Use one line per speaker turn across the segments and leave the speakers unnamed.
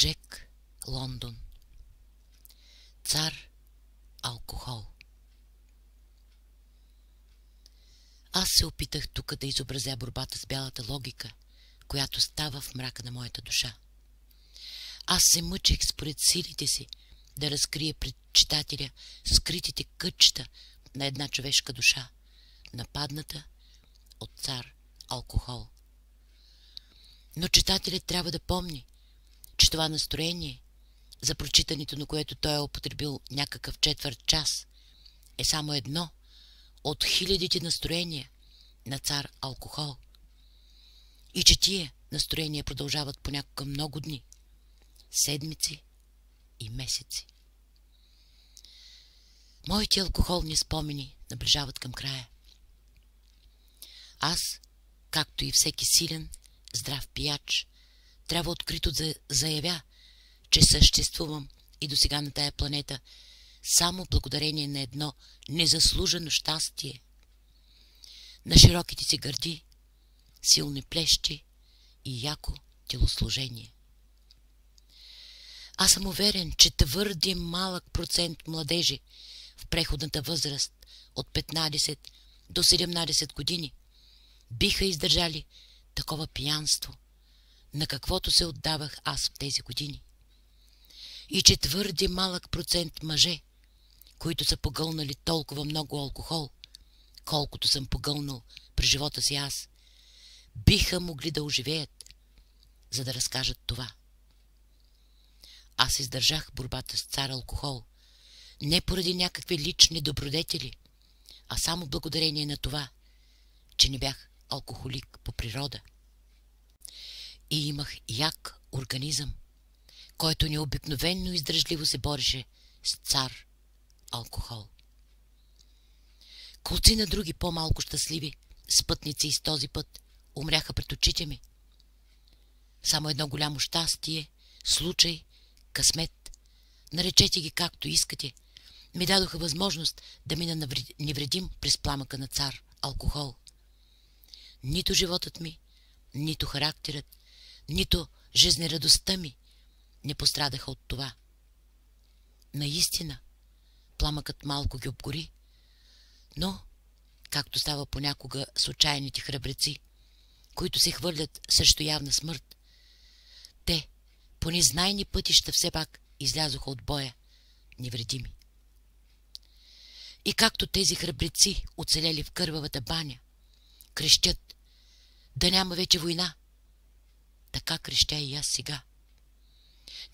Джек Лондон Цар алкохол Аз се опитах тук да изобразя борбата с бялата логика, която става в мрака на моята душа. Аз се мъчих според силите си да разкрия пред читателя скритите кътчета на една човешка душа, нападната от цар алкохол. Но читателят трябва да помни, че това настроение, за прочитането на което той е употребил някакъв четвърт час, е само едно от хилядите настроения на цар алкохол. И че тия настроения продължават понякога много дни, седмици и месеци. Моите алкохолни спомени наближават към края. Аз, както и всеки силен, здрав пияч, трябва открито да заявя, че съществувам и до сега на тая планета само благодарение на едно незаслужено щастие. На широките си гърди, силни плещи и яко телосложение. Аз съм уверен, че твърди малък процент младежи в преходната възраст от 15 до 17 години биха издържали такова пиянство, на каквото се отдавах аз в тези години. И че твърди малък процент мъже, които са погълнали толкова много алкохол, колкото съм погълнал при живота си аз, биха могли да оживеят, за да разкажат това. Аз издържах борбата с цар алкохол, не поради някакви лични добродетели, а само благодарение на това, че не бях алкохолик по природа. И имах як организъм, който необикновенно издръжливо се бореше с цар алкохол. Колци на други по-малко щастливи спътници из този път умряха пред очите ми. Само едно голямо щастие, случай, късмет, наречете ги както искате, ми дадоха възможност да мина невредим през пламъка на цар алкохол. Нито животът ми, нито характерът, нито жизнерадостта ми не пострадаха от това. Наистина, пламъкът малко ги обгори, но, както става понякога с отчаяните храбреци, които се хвърлят срещу явна смърт, те по незнайни пътища все пак излязоха от боя невредими. И както тези храбреци оцелели в кървавата баня, крещят да няма вече война, така крещя и аз сега.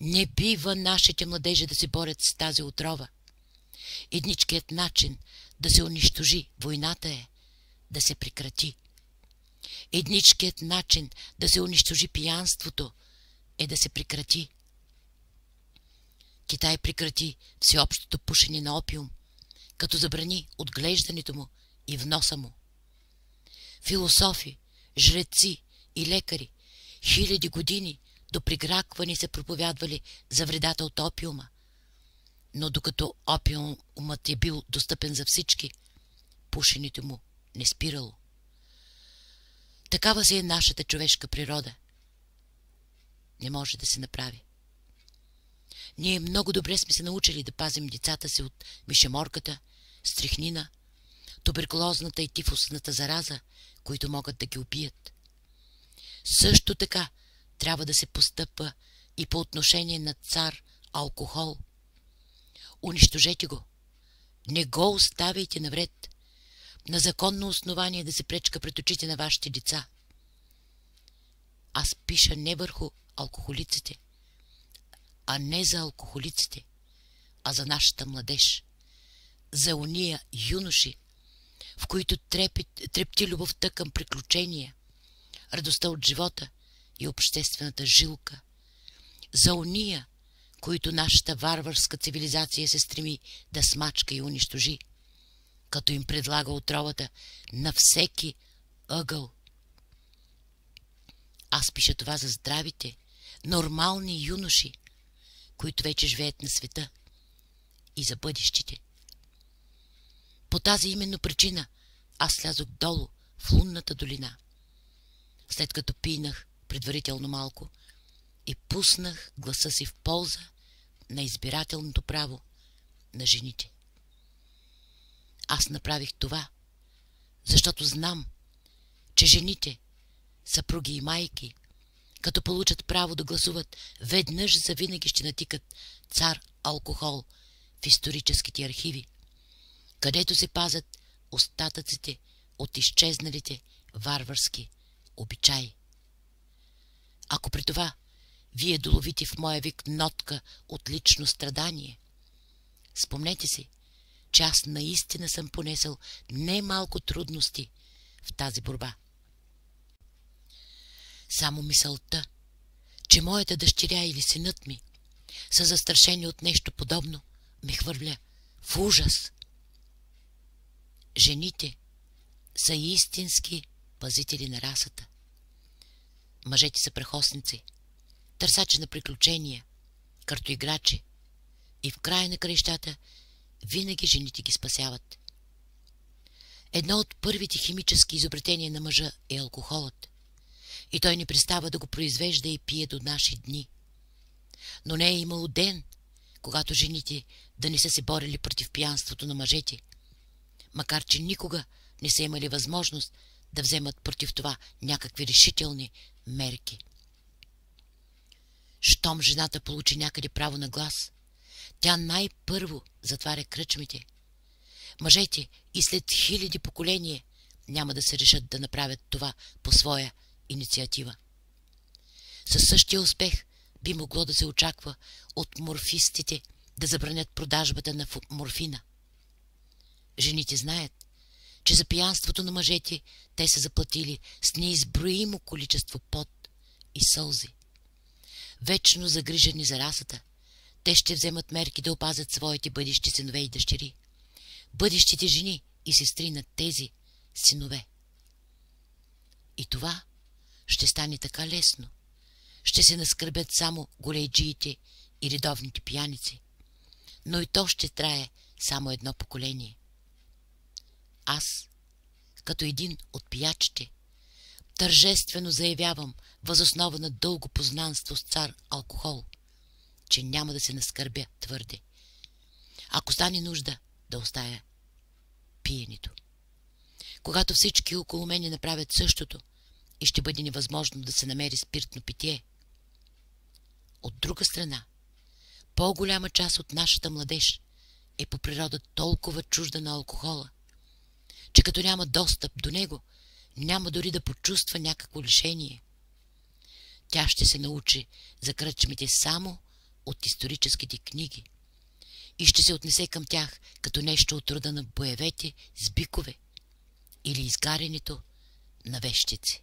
Не бива нашите младежи да се борят с тази отрова. Едничкият начин да се унищожи войната е да се прекрати. Едничкият начин да се унищожи пиянството е да се прекрати. Китай прекрати всеобщото пушене на опиум, като забрани отглеждането му и вноса му. Философи, жреци и лекари хиляди години до пригракване се проповядвали за вредата от опиума. Но докато опиумът е бил достъпен за всички, пушенето му не спирало. Такава си е нашата човешка природа. Не може да се направи. Ние много добре сме се научили да пазим децата си от мишеморката, стрихнина, туберкулозната и тифусната зараза, които могат да ги убият. Също така трябва да се постъпва и по отношение на цар алкохол. Унищожете го. Не го оставяйте навред. На законно основание да се пречка пред очите на вашите деца. Аз пиша не върху алкохолиците, а не за алкохолиците, а за нашата младеж, за уния юноши, в които трепти любовта към приключения, радостта от живота и обществената жилка, за уния, които нашата варварска цивилизация се стреми да смачка и унищожи, като им предлага отровата на всеки ъгъл. Аз пиша това за здравите, нормални юноши, които вече живеят на света и за бъдещите. По тази именно причина аз слязох долу в лунната долина. След като пинах предварително малко и пуснах гласа си в полза на избирателното право на жените. Аз направих това, защото знам, че жените, съпруги и майки, като получат право да гласуват, веднъж за винаги ще натикат цар алкохол в историческите архиви, където се пазят остатъците от изчезналите варварски обичаи. Ако при това вие доловите в моя вик нотка от лично страдание, спомнете си, че аз наистина съм понесъл немалко трудности в тази борба. Само мисълта, че моята дъщеря или синът ми са застрашени от нещо подобно, ме хвърля в ужас. Жените са истински пазители на расата. Мъжете са прехосници, търсачи на приключения, картоиграчи и в края на крещата винаги жените ги спасяват. Едно от първите химически изобретения на мъжа е алкохолът. И той не пристава да го произвежда и пие до наши дни. Но не е имало ден, когато жените да не са се борили против пиянството на мъжете, макар че никога не са имали възможност да вземат против това някакви решителни мерки. Щом жената получи някъде право на глас, тя най-първо затваря кръчмите. Мъжете и след хиляди поколения няма да се решат да направят това по своя инициатива. Със същия успех би могло да се очаква от морфистите да забранят продажбата на морфина. Жените знаят, че за пиянството на мъжете те са заплатили с неизброимо количество пот и сълзи. Вечно загрижени за расата, те ще вземат мерки да опазят своите бъдещи синове и дъщери. Бъдещите жени и сестри на тези синове. И това ще стане така лесно. Ще се наскърбят само голейджиите и редовните пияници. Но и то ще трае само едно поколение. Аз, като един от пиячите, тържествено заявявам, възоснова на дълго познанство с цар алкохол, че няма да се наскърбя твърде. Ако стане нужда, да оставя пиенето. Когато всички около мене направят същото и ще бъде невъзможно да се намери спиртно питие. От друга страна, по-голяма част от нашата младеж е по природа толкова чужда на алкохола, че като няма достъп до него, няма дори да почувства някакво лишение. Тя ще се научи за кръчмите само от историческите книги и ще се отнесе към тях като нещо от рода на боевете с бикове или изгарянето на вещици.